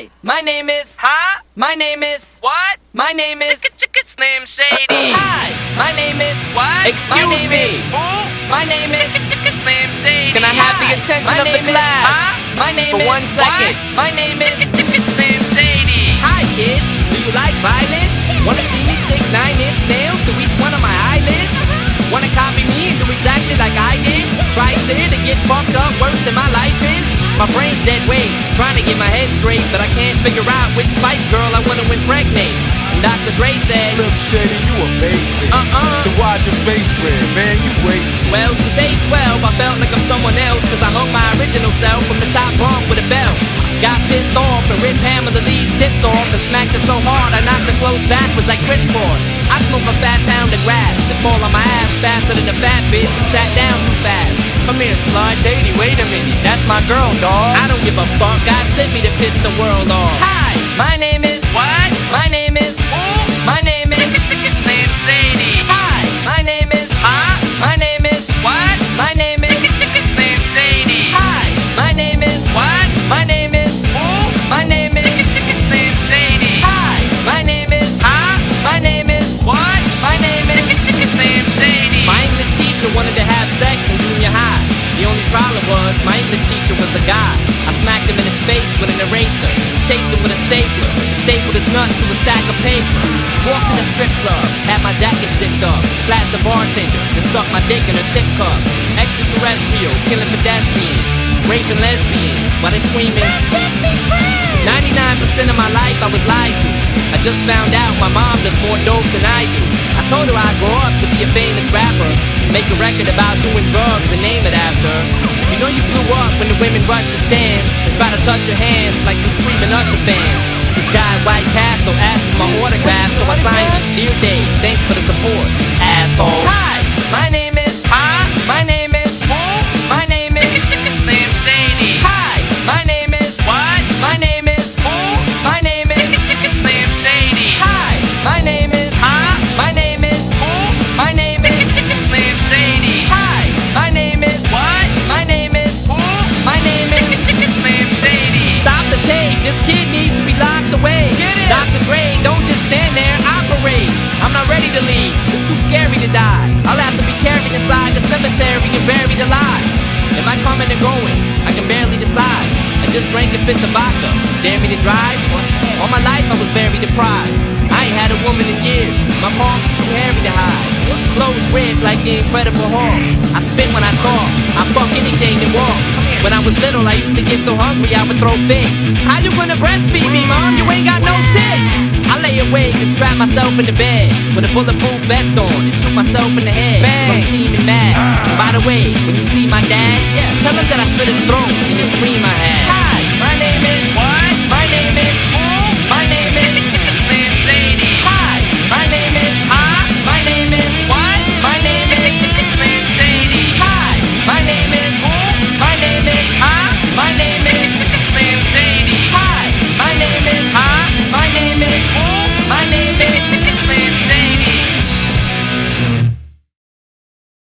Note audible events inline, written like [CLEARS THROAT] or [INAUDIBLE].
Hi, my name is. Huh? My name is. What? My name is. Ticket's name Shady. [CLEARS THROAT] Hi, my name is. What? Excuse me. Who? my name is. Ticket's name Shady. Can I have the attention of the class? My name For is. one second. My name is. Ticket's name Shady. Hi, kids. Do you like violence? Wanna see me stick nine inch nails to each one of my eyelids? Wanna copy me and do exactly like I did? Try sit and get fucked up worse than my life? My brain's dead weight, trying to get my head straight, but I can't figure out which Spice Girl I wanna impregnate. And Dr. Dre said, Slim Shady, you amazing. Uh-uh. To watch your face red, man, you wait. Well, since age 12, I felt like I'm someone else Cause I hung my original self from the top bunk with a belt Got pissed off and ripped Pamela Lee's tits off And smacked her so hard I knocked her clothes back backwards like Kris Kross I smoke a fat pound of grass And fall on my ass faster than a fat bitch who sat down too fast Come here, slut. Shady, wait a minute. That's my girl, dog. I don't give a fuck. God sent me to piss the world off. Hi, eraser, chased him with a stapler, stapled his nuts to a stack of paper. Walked in a strip club, had my jacket zipped up, flashed the bartender, and stuck my dick in her tip cup. Extraterrestrial, killing pedestrians, raping lesbians while they screaming. 99% of my life I was lied to. I just found out my mom does more dope than I do. I told her I'd grow up to be a famous rapper. Make a record about doing drugs and name it after. You know you blew up when the women rush your stands and try to touch your hands like some screaming Usher fans. This guy White Castle asked for my autograph, so I signed it. Dear Dave, thanks for the support, asshole. Hi, my name is. Hi. My name die. I'll have to be carried inside the cemetery and buried alive. Am I coming or going? I can barely decide. I just drank a fifth of vodka. Dare me to drive? All my life I was very deprived. I ain't had a woman in years. My palms too hairy to hide. Clothes ripped like the Incredible Hulk. I spit when I talk. I fuck anything that walks. When I was little, I used to get so hungry I would throw fits. How you gonna breastfeed me, mom? You ain't got no tits. I lay awake and strap myself in the bed with a bulletproof vest on and shoot myself in the head. Bang. I'm steaming mad. By the way, when you see my dad, yeah, tell him that I slit his throat in this dream I had.